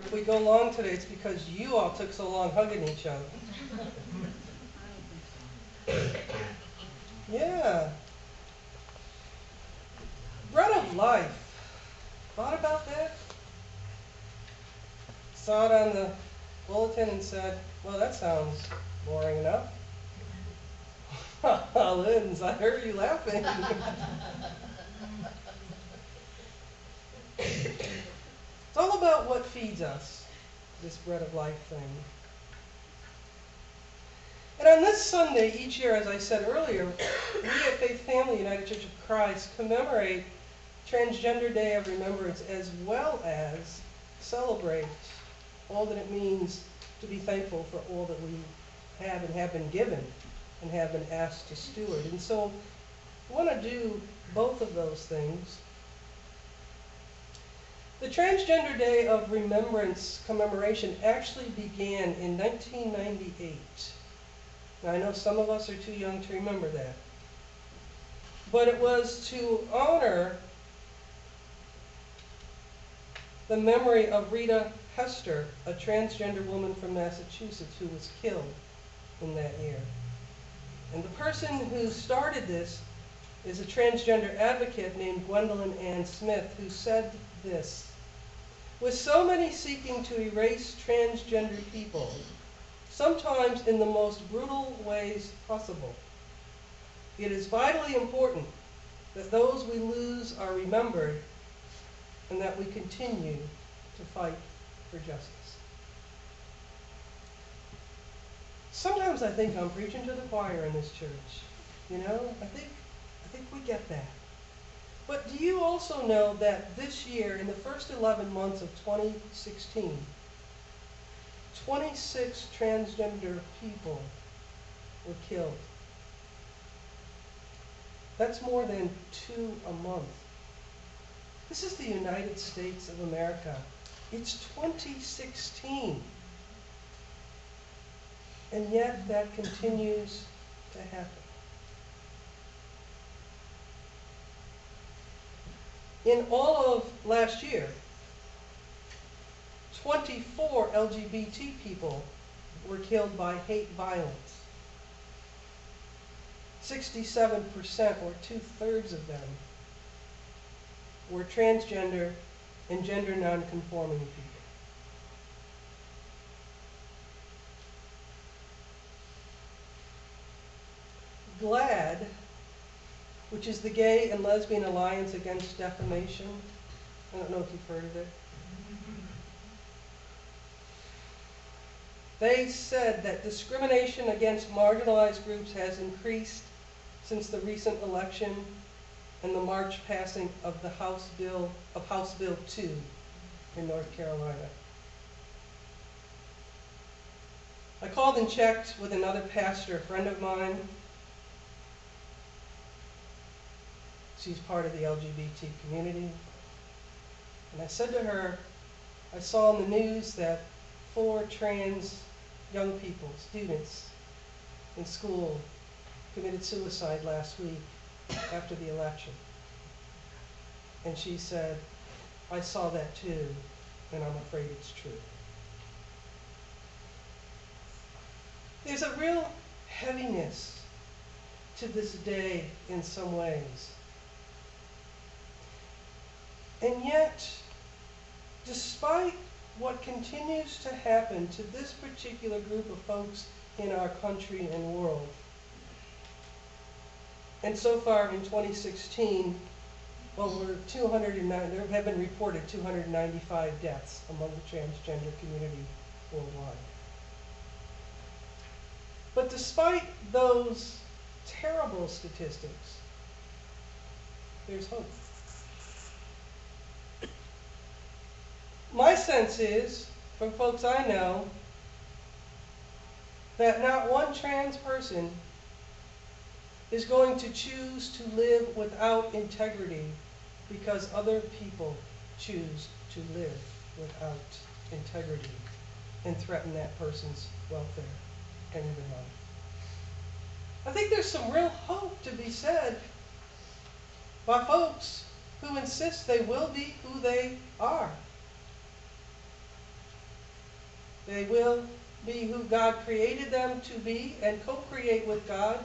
If we go long today, it's because you all took so long hugging each other. Yeah. Bread of life. Thought about that? Saw it on the bulletin and said, well, that sounds boring enough. Linz, I heard you laughing. it's all about what feeds us, this bread of life thing. And on this Sunday, each year, as I said earlier, we at Faith Family United Church of Christ commemorate Transgender Day of Remembrance as well as celebrate all that it means to be thankful for all that we have and have been given and have been asked to steward. And so I want to do both of those things. The Transgender Day of Remembrance commemoration actually began in 1998. Now, I know some of us are too young to remember that. But it was to honor the memory of Rita Hester, a transgender woman from Massachusetts who was killed in that year. And the person who started this is a transgender advocate named Gwendolyn Ann Smith, who said this With so many seeking to erase transgender people, sometimes in the most brutal ways possible. It is vitally important that those we lose are remembered and that we continue to fight for justice. Sometimes I think I'm preaching to the choir in this church. You know, I think, I think we get that. But do you also know that this year, in the first 11 months of 2016, 26 transgender people were killed. That's more than two a month. This is the United States of America. It's 2016. And yet that continues to happen. In all of last year, 24 LGBT people were killed by hate violence. 67%, or two thirds of them, were transgender and gender nonconforming people. GLAAD, which is the Gay and Lesbian Alliance Against Defamation, I don't know if you've heard of it. They said that discrimination against marginalized groups has increased since the recent election and the March passing of the House Bill of House Bill 2 in North Carolina. I called and checked with another pastor, a friend of mine. She's part of the LGBT community. And I said to her, I saw in the news that four trans young people, students in school, committed suicide last week after the election. And she said, I saw that too, and I'm afraid it's true. There's a real heaviness to this day in some ways. And yet, despite what continues to happen to this particular group of folks in our country and world. And so far in 2016, over 209, there have been reported 295 deaths among the transgender community worldwide. But despite those terrible statistics, there's hope. My sense is, from folks I know, that not one trans person is going to choose to live without integrity because other people choose to live without integrity and threaten that person's welfare and even life. I think there's some real hope to be said by folks who insist they will be who they are. They will be who God created them to be and co-create with God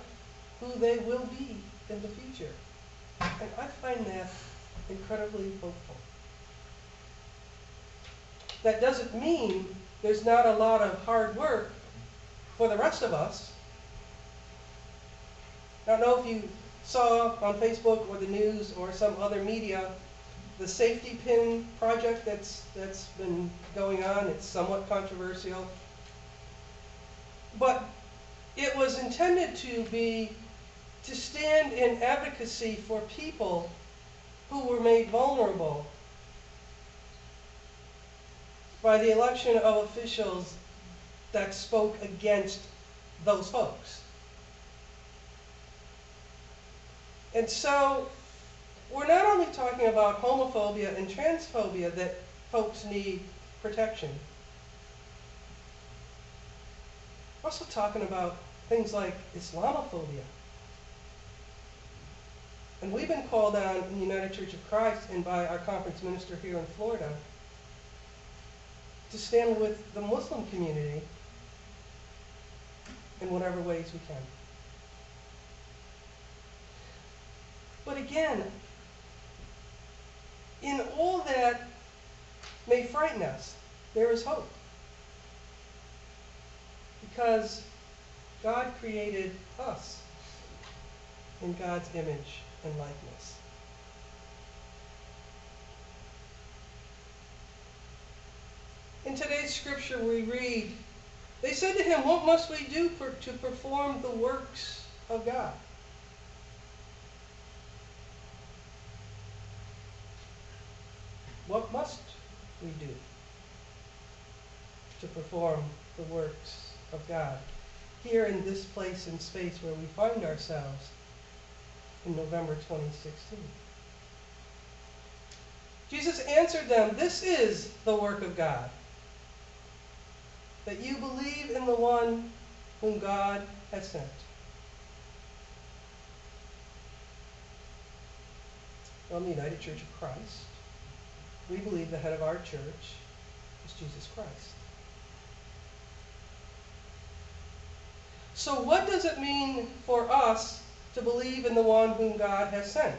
who they will be in the future. And I find that incredibly hopeful. That doesn't mean there's not a lot of hard work for the rest of us. I don't know if you saw on Facebook or the news or some other media the safety pin project that's, that's been going on. It's somewhat controversial. But it was intended to be to stand in advocacy for people who were made vulnerable by the election of officials that spoke against those folks. And so we're not only talking about homophobia and transphobia that folks need protection. We're also talking about things like Islamophobia. And we've been called on in the United Church of Christ and by our conference minister here in Florida to stand with the Muslim community in whatever ways we can. But again, in all that may frighten us, there is hope. Because God created us in God's image and likeness. In today's scripture, we read, They said to him, What must we do to perform the works of God? What must we do to perform the works of God here in this place and space where we find ourselves in November 2016? Jesus answered them, This is the work of God, that you believe in the one whom God has sent. Well, the United Church of Christ, we believe the head of our church is Jesus Christ. So, what does it mean for us to believe in the one whom God has sent?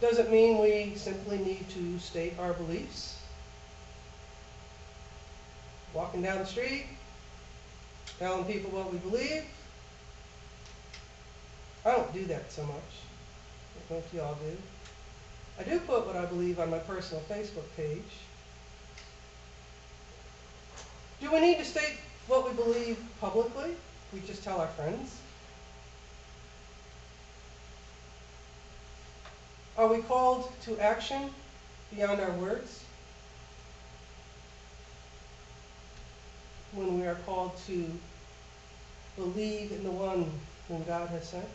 Does it mean we simply need to state our beliefs? Walking down the street, telling people what we believe? I don't do that so much. I don't you all do. I do put what I believe on my personal Facebook page. Do we need to state what we believe publicly? We just tell our friends? Are we called to action beyond our words? When we are called to believe in the one whom God has sent?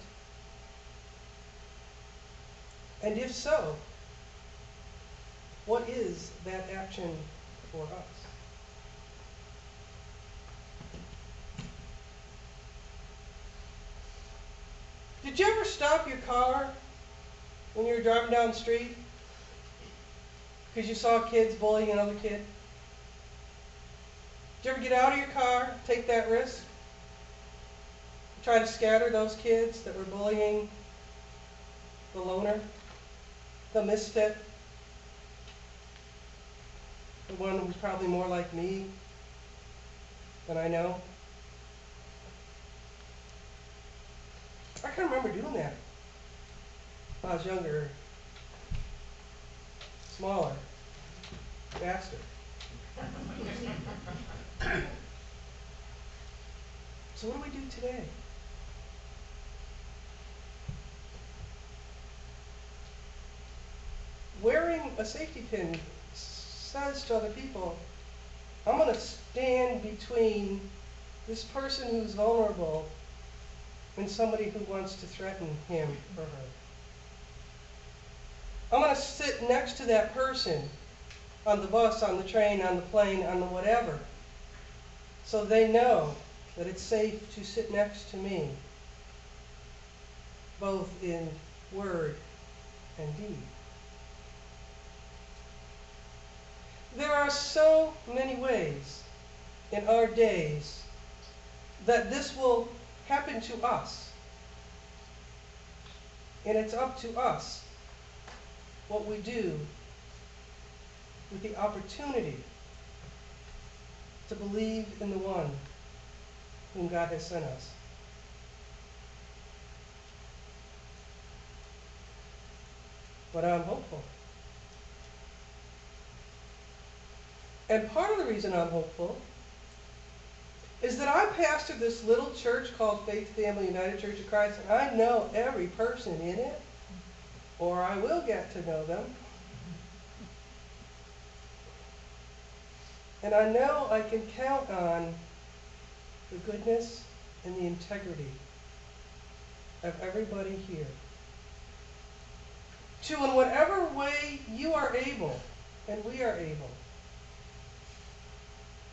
And if so, what is that action for us? Did you ever stop your car when you were driving down the street because you saw kids bullying another kid? Did you ever get out of your car, take that risk? Try to scatter those kids that were bullying the loner, the misfit, the one who's probably more like me than I know? I can remember doing that. When I was younger, smaller, faster. so what do we do today? Wearing a safety pin says to other people, I'm going to stand between this person who's vulnerable and somebody who wants to threaten him or her. I'm going to sit next to that person on the bus, on the train, on the plane, on the whatever, so they know that it's safe to sit next to me, both in word and deed. Are so many ways in our days that this will happen to us. And it's up to us what we do with the opportunity to believe in the one whom God has sent us. But I'm hopeful. And part of the reason I'm hopeful is that I pastor this little church called Faith Family United Church of Christ, and I know every person in it, or I will get to know them. And I know I can count on the goodness and the integrity of everybody here. To, in whatever way you are able, and we are able,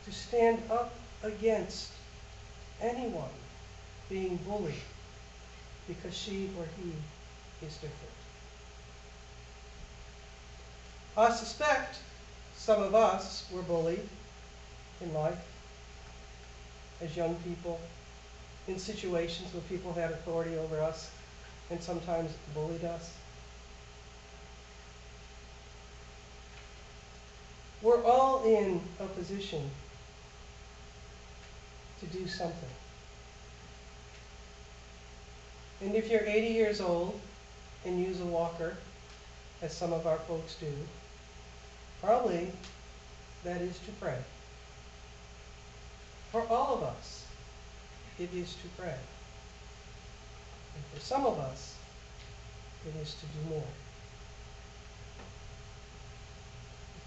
to stand up against anyone being bullied because she or he is different. I suspect some of us were bullied in life as young people in situations where people had authority over us and sometimes bullied us. We're all in a position to do something. And if you're 80 years old and use a walker, as some of our folks do, probably that is to pray. For all of us, it is to pray. And for some of us, it is to do more.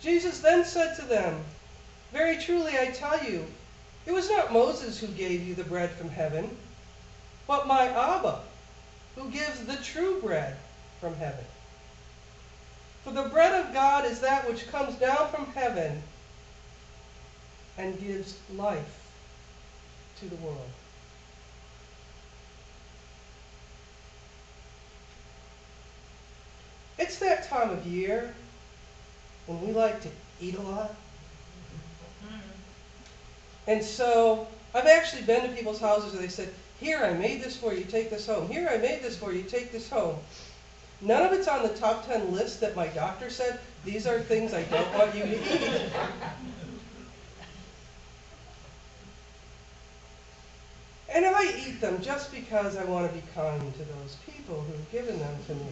Jesus then said to them, Very truly I tell you, it was not Moses who gave you the bread from heaven, but my Abba, who gives the true bread from heaven. For the bread of God is that which comes down from heaven and gives life to the world. It's that time of year when we like to eat a lot. And so I've actually been to people's houses where they said, Here, I made this for you, take this home. Here, I made this for you, take this home. None of it's on the top 10 list that my doctor said, These are things I don't want you to eat. And I eat them just because I want to be kind to those people who've given them to me.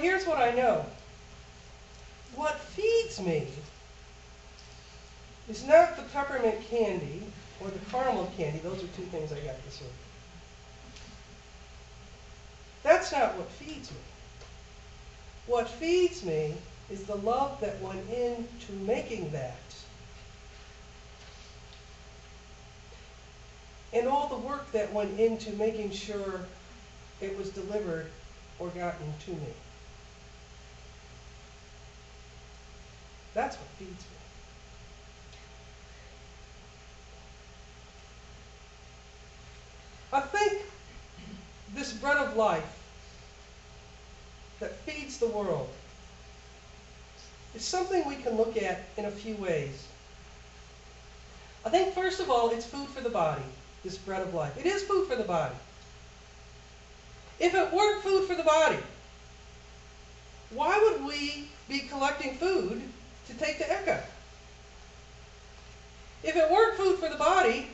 Here's what I know what feeds me is not the peppermint candy or the caramel candy. Those are two things I got this week. That's not what feeds me. What feeds me is the love that went into making that. And all the work that went into making sure it was delivered or gotten to me. That's what feeds me. I think this bread of life that feeds the world is something we can look at in a few ways. I think, first of all, it's food for the body, this bread of life. It is food for the body. If it weren't food for the body, why would we be collecting food to take the Eka. If it weren't food for the body,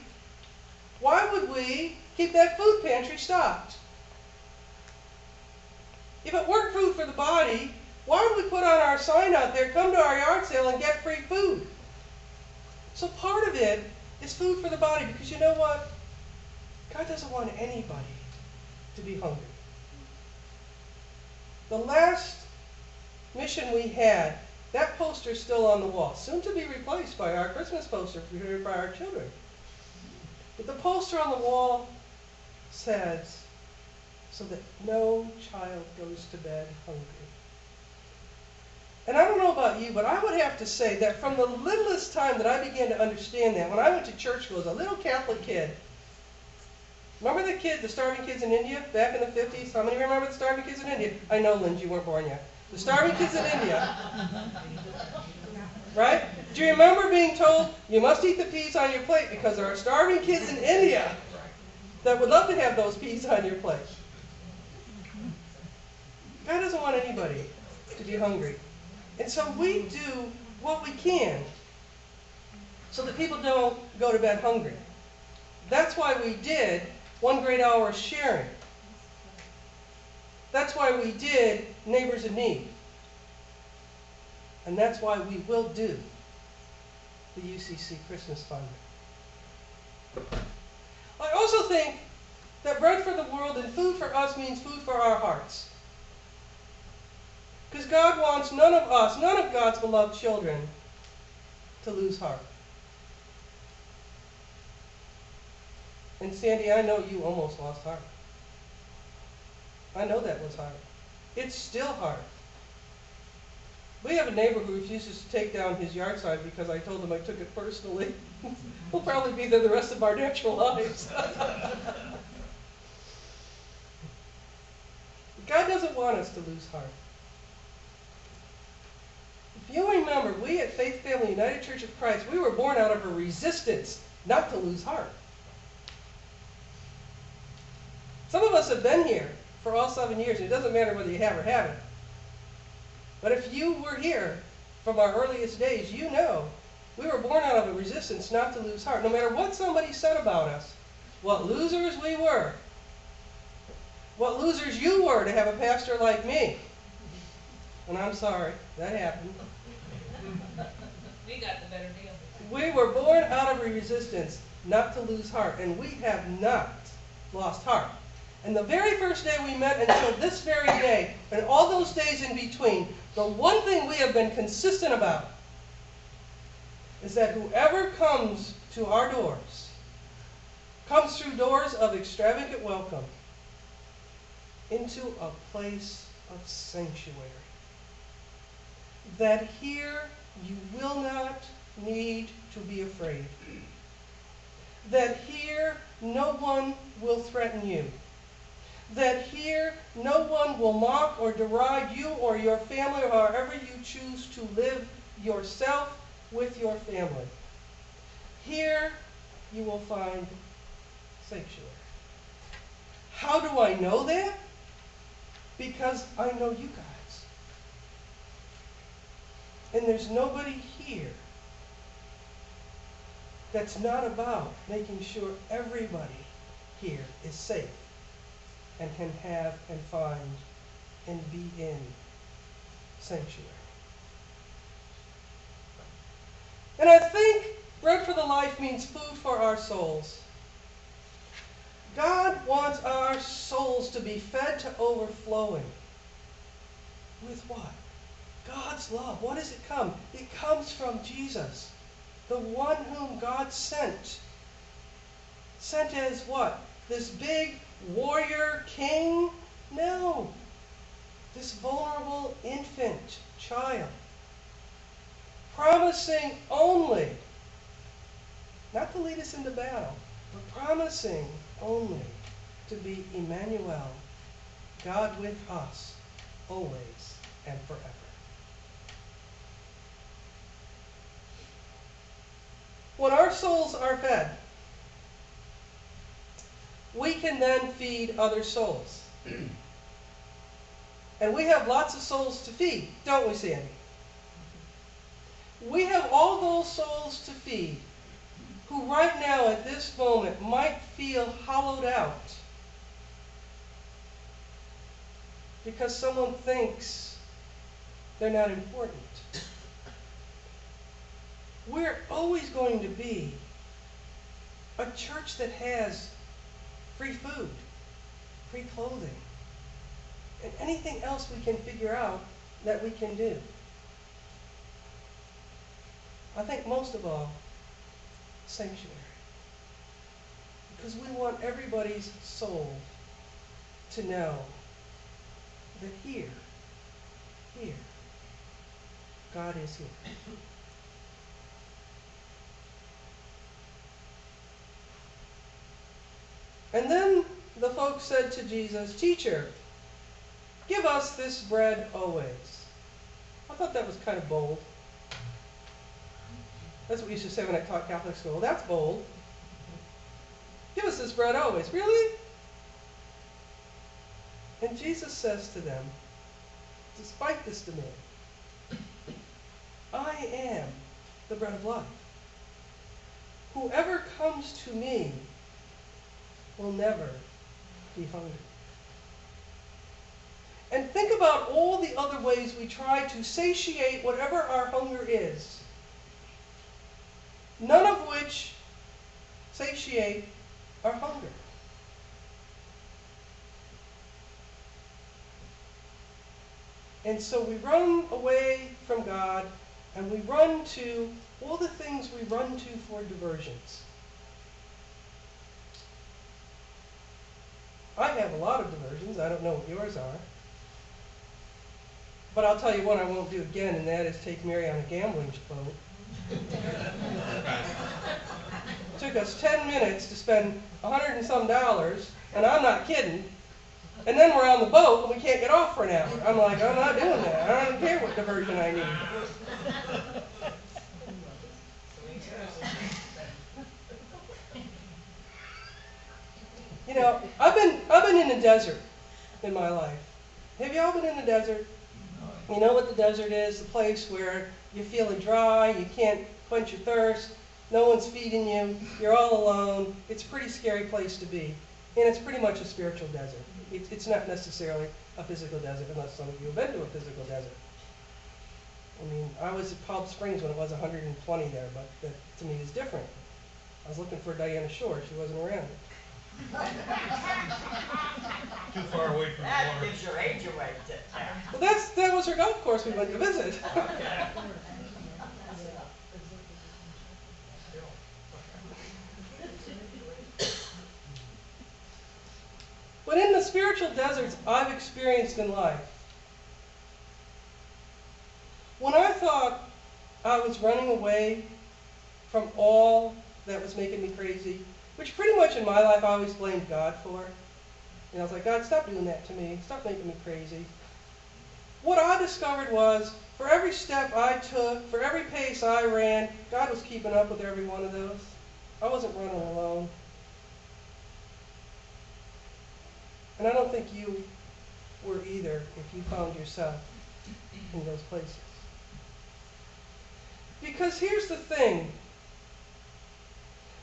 why would we keep that food pantry stocked? If it weren't food for the body, why would we put on our sign out there, come to our yard sale and get free food? So part of it is food for the body because you know what? God doesn't want anybody to be hungry. The last mission we had that poster is still on the wall, soon to be replaced by our Christmas poster for our children. But the poster on the wall says, so that no child goes to bed hungry. And I don't know about you, but I would have to say that from the littlest time that I began to understand that, when I went to church school as a little Catholic kid, Remember the kid, the starving kids in India back in the 50s? How many remember the starving kids in India? I know, Lindsay, you weren't born yet. The starving kids in India. Right? Do you remember being told you must eat the peas on your plate because there are starving kids in India that would love to have those peas on your plate? God doesn't want anybody to be hungry. And so we do what we can so that people don't go to bed hungry. That's why we did one great hour of sharing. That's why we did Neighbors in Need. And that's why we will do the UCC Christmas Fund. I also think that bread for the world and food for us means food for our hearts. Because God wants none of us, none of God's beloved children, to lose heart. And Sandy, I know you almost lost heart. I know that was hard. It's still hard. We have a neighbor who refuses to take down his yard sign because I told him I took it personally. we'll probably be there the rest of our natural lives. God doesn't want us to lose heart. If you remember, we at Faith Family United Church of Christ, we were born out of a resistance not to lose heart. Some of us have been here for all seven years, it doesn't matter whether you have or haven't. But if you were here from our earliest days, you know we were born out of a resistance not to lose heart. No matter what somebody said about us, what losers we were, what losers you were to have a pastor like me. And I'm sorry, that happened. We got the better deal. We were born out of a resistance not to lose heart, and we have not lost heart. And the very first day we met until this very day, and all those days in between, the one thing we have been consistent about is that whoever comes to our doors comes through doors of extravagant welcome into a place of sanctuary. That here you will not need to be afraid. That here no one will threaten you that here no one will mock or deride you or your family or however you choose to live yourself with your family. Here you will find sanctuary. How do I know that? Because I know you guys. And there's nobody here that's not about making sure everybody here is safe and can have and find and be in sanctuary. And I think bread for the life means food for our souls. God wants our souls to be fed to overflowing. With what? God's love. What does it come? It comes from Jesus, the one whom God sent. Sent as what? This big warrior king? No. This vulnerable infant child. Promising only, not to lead us into battle, but promising only to be Emmanuel, God with us, always and forever. When our souls are fed, we can then feed other souls. and we have lots of souls to feed, don't we, Sandy? We have all those souls to feed who right now at this moment might feel hollowed out because someone thinks they're not important. We're always going to be a church that has free food, free clothing, and anything else we can figure out that we can do. I think most of all, sanctuary. Because we want everybody's soul to know that here, here, God is here. And then the folks said to Jesus, Teacher, give us this bread always. I thought that was kind of bold. That's what we used to say when I taught Catholic school. That's bold. Give us this bread always. Really? And Jesus says to them, despite this demand, I am the bread of life. Whoever comes to me will never be hungry. And think about all the other ways we try to satiate whatever our hunger is, none of which satiate our hunger. And so we run away from God and we run to all the things we run to for diversions. I have a lot of diversions. I don't know what yours are. But I'll tell you what I won't do again, and that is take Mary on a gambling boat. It took us 10 minutes to spend a hundred and some dollars, and I'm not kidding. And then we're on the boat and we can't get off for an hour. I'm like, I'm not doing that. I don't care what diversion I need. You know, I've been I've been in the desert in my life. Have y'all been in the desert? You know what the desert is? The place where you're feeling dry, you can't quench your thirst, no one's feeding you, you're all alone. It's a pretty scary place to be. And it's pretty much a spiritual desert. It's, it's not necessarily a physical desert unless some of you have been to a physical desert. I mean, I was at Palm Springs when it was 120 there, but that to me is different. I was looking for Dinah Shore. She wasn't around. Too far away from the That water. gives your age away to Well, that's that was her golf course we went to visit. But in the spiritual deserts I've experienced in life, when I thought I was running away from all that was making me crazy, which pretty much in my life I always blamed God for. And I was like, God, stop doing that to me. Stop making me crazy. What I discovered was for every step I took, for every pace I ran, God was keeping up with every one of those. I wasn't running alone. And I don't think you were either if you found yourself in those places. Because here's the thing.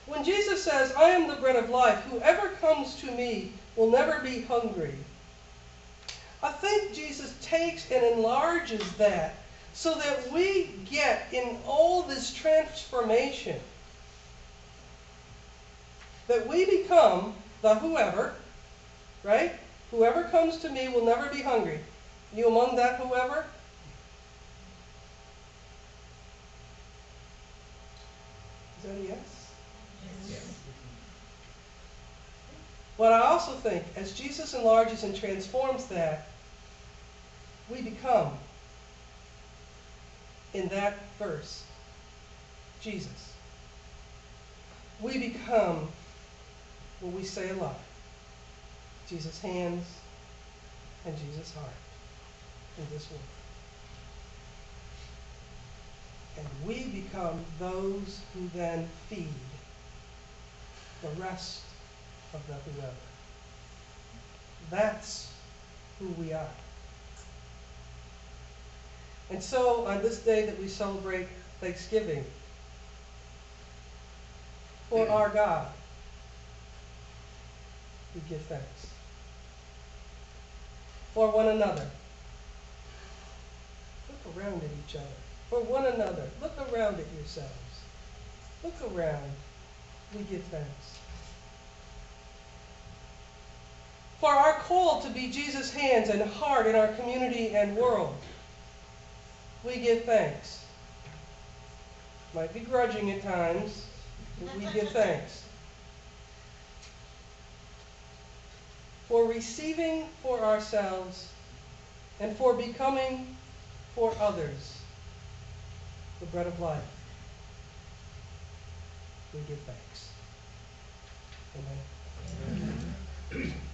When Jesus says, I am the bread of life, whoever comes to me will never be hungry. I think Jesus takes and enlarges that so that we get in all this transformation that we become the whoever, right? Whoever comes to me will never be hungry. You among that whoever? Is that a yes? But I also think as Jesus enlarges and transforms that, we become, in that verse, Jesus. We become what we say a lot Jesus' hands and Jesus' heart in this world. And we become those who then feed the rest of the whoever. That's who we are. And so, on this day that we celebrate Thanksgiving, for our God, we give thanks. For one another, look around at each other. For one another, look around at yourselves. Look around. We give thanks. For our call to be Jesus' hands and heart in our community and world, we give thanks. Might be grudging at times, but we give thanks. For receiving for ourselves and for becoming for others the bread of life, we give thanks. Amen.